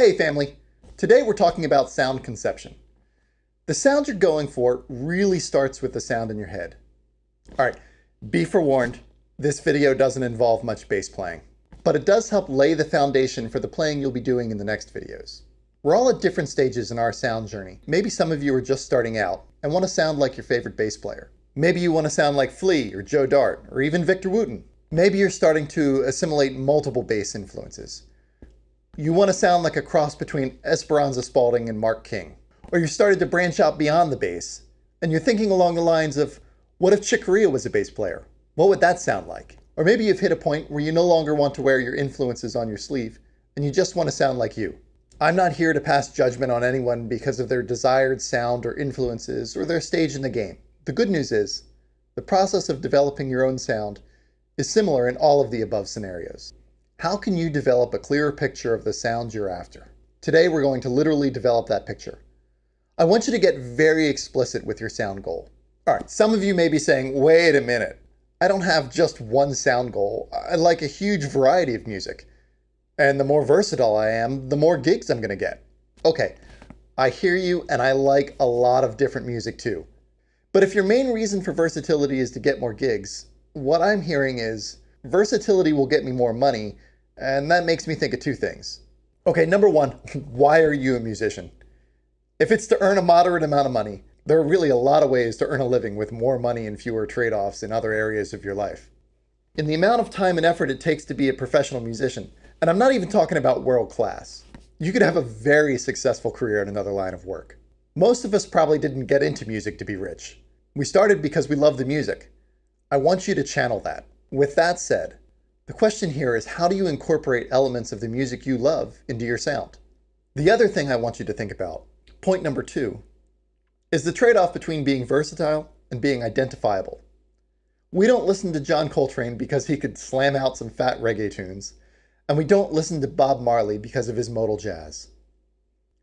Hey family, today we're talking about sound conception. The sound you're going for really starts with the sound in your head. All right, be forewarned, this video doesn't involve much bass playing, but it does help lay the foundation for the playing you'll be doing in the next videos. We're all at different stages in our sound journey. Maybe some of you are just starting out and want to sound like your favorite bass player. Maybe you want to sound like Flea or Joe Dart or even Victor Wooten. Maybe you're starting to assimilate multiple bass influences you want to sound like a cross between Esperanza Spalding and Mark King. Or you started to branch out beyond the bass, and you're thinking along the lines of, what if Chick Corea was a bass player? What would that sound like? Or maybe you've hit a point where you no longer want to wear your influences on your sleeve, and you just want to sound like you. I'm not here to pass judgment on anyone because of their desired sound or influences or their stage in the game. The good news is, the process of developing your own sound is similar in all of the above scenarios. How can you develop a clearer picture of the sounds you're after? Today we're going to literally develop that picture. I want you to get very explicit with your sound goal. All right, some of you may be saying, wait a minute, I don't have just one sound goal. I like a huge variety of music. And the more versatile I am, the more gigs I'm going to get. Okay, I hear you and I like a lot of different music too. But if your main reason for versatility is to get more gigs, what I'm hearing is versatility will get me more money, and that makes me think of two things. Okay, number one, why are you a musician? If it's to earn a moderate amount of money, there are really a lot of ways to earn a living with more money and fewer trade offs in other areas of your life. In the amount of time and effort it takes to be a professional musician, and I'm not even talking about world class, you could have a very successful career in another line of work. Most of us probably didn't get into music to be rich. We started because we love the music. I want you to channel that. With that said, the question here is how do you incorporate elements of the music you love into your sound? The other thing I want you to think about, point number two, is the trade-off between being versatile and being identifiable. We don't listen to John Coltrane because he could slam out some fat reggae tunes, and we don't listen to Bob Marley because of his modal jazz.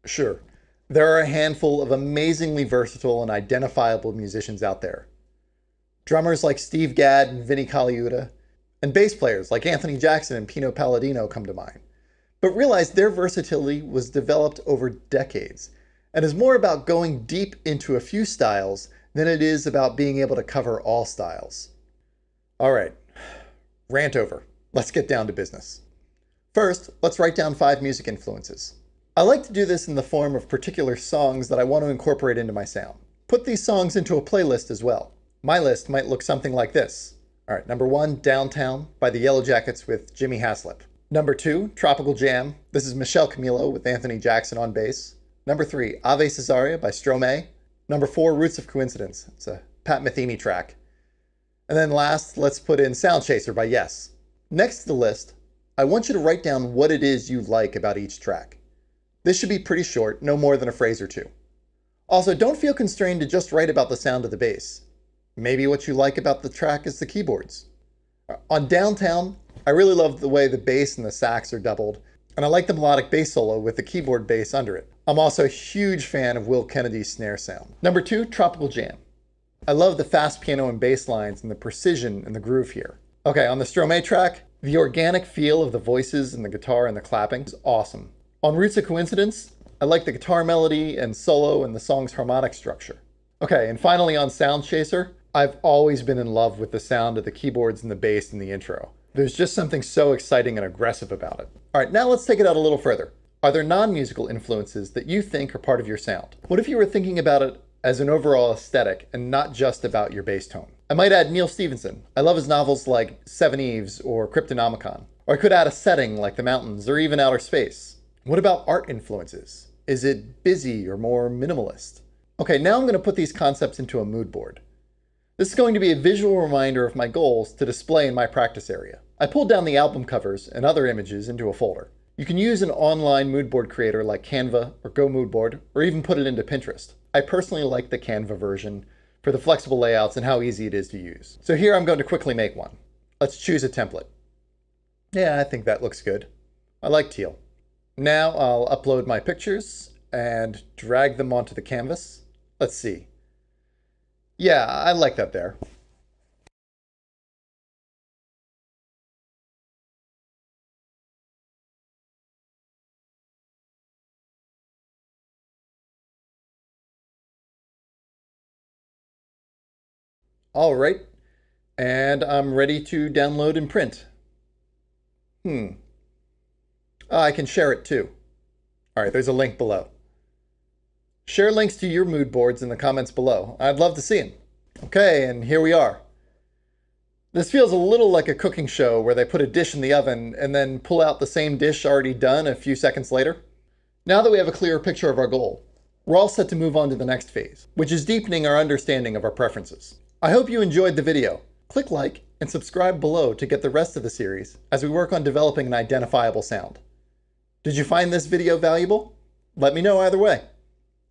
Sure, there are a handful of amazingly versatile and identifiable musicians out there. Drummers like Steve Gadd and Vinnie Colaiuta, and bass players like Anthony Jackson and Pino Palladino come to mind. But realize their versatility was developed over decades and is more about going deep into a few styles than it is about being able to cover all styles. All right, rant over. Let's get down to business. First, let's write down five music influences. I like to do this in the form of particular songs that I want to incorporate into my sound. Put these songs into a playlist as well. My list might look something like this. All right, number one, Downtown by the Yellowjackets with Jimmy Haslip. Number two, Tropical Jam. This is Michel Camilo with Anthony Jackson on bass. Number three, Ave Cesaria by Stromae. Number four, Roots of Coincidence. It's a Pat Metheny track. And then last, let's put in Sound Chaser by Yes. Next to the list, I want you to write down what it is you like about each track. This should be pretty short, no more than a phrase or two. Also, don't feel constrained to just write about the sound of the bass. Maybe what you like about the track is the keyboards. On Downtown, I really love the way the bass and the sax are doubled, and I like the melodic bass solo with the keyboard bass under it. I'm also a huge fan of Will Kennedy's snare sound. Number two, Tropical Jam. I love the fast piano and bass lines and the precision and the groove here. Okay, on the Stromae track, the organic feel of the voices and the guitar and the clapping is awesome. On Roots of Coincidence, I like the guitar melody and solo and the song's harmonic structure. Okay, and finally on Sound Chaser, I've always been in love with the sound of the keyboards and the bass in the intro. There's just something so exciting and aggressive about it. All right, now let's take it out a little further. Are there non-musical influences that you think are part of your sound? What if you were thinking about it as an overall aesthetic and not just about your bass tone? I might add Neal Stephenson. I love his novels like Seveneves or Cryptonomicon. Or I could add a setting like the mountains or even outer space. What about art influences? Is it busy or more minimalist? Okay, now I'm going to put these concepts into a mood board. This is going to be a visual reminder of my goals to display in my practice area. I pulled down the album covers and other images into a folder. You can use an online mood board creator like Canva or Go Moodboard, or even put it into Pinterest. I personally like the Canva version for the flexible layouts and how easy it is to use. So here I'm going to quickly make one. Let's choose a template. Yeah, I think that looks good. I like teal. Now I'll upload my pictures and drag them onto the canvas. Let's see. Yeah, I like that there. All right, and I'm ready to download and print. Hmm. Ah, I can share it too. All right, there's a link below. Share links to your mood boards in the comments below. I'd love to see them. Okay, and here we are. This feels a little like a cooking show where they put a dish in the oven and then pull out the same dish already done a few seconds later. Now that we have a clearer picture of our goal, we're all set to move on to the next phase, which is deepening our understanding of our preferences. I hope you enjoyed the video. Click like and subscribe below to get the rest of the series as we work on developing an identifiable sound. Did you find this video valuable? Let me know either way.